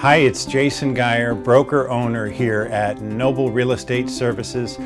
Hi, it's Jason Geyer, broker owner here at Noble Real Estate Services.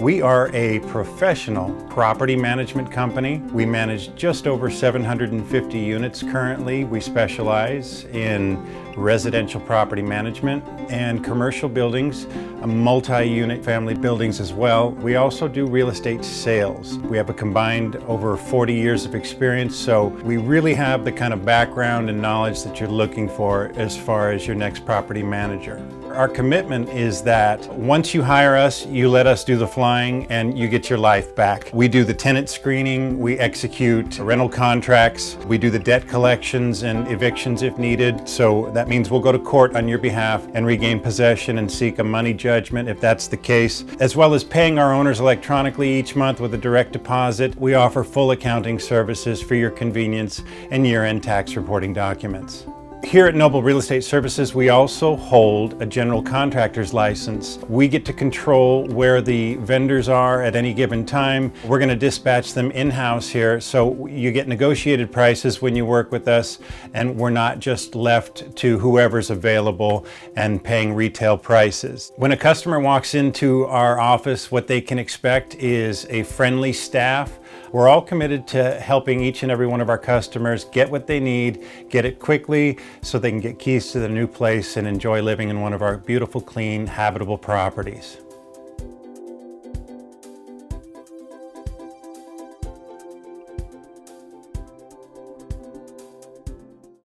We are a professional property management company. We manage just over 750 units currently. We specialize in residential property management and commercial buildings, uh, multi-unit family buildings as well. We also do real estate sales. We have a combined over 40 years of experience, so we really have the kind of background and knowledge that you're looking for as far as your next property manager. Our commitment is that once you hire us, you let us do the flying and you get your life back. We do the tenant screening, we execute rental contracts, we do the debt collections and evictions if needed. So that means we'll go to court on your behalf and regain possession and seek a money judgment if that's the case, as well as paying our owners electronically each month with a direct deposit. We offer full accounting services for your convenience and year-end tax reporting documents. Here at Noble Real Estate Services, we also hold a general contractor's license. We get to control where the vendors are at any given time. We're going to dispatch them in-house here, so you get negotiated prices when you work with us, and we're not just left to whoever's available and paying retail prices. When a customer walks into our office, what they can expect is a friendly staff we're all committed to helping each and every one of our customers get what they need, get it quickly so they can get keys to the new place and enjoy living in one of our beautiful, clean, habitable properties.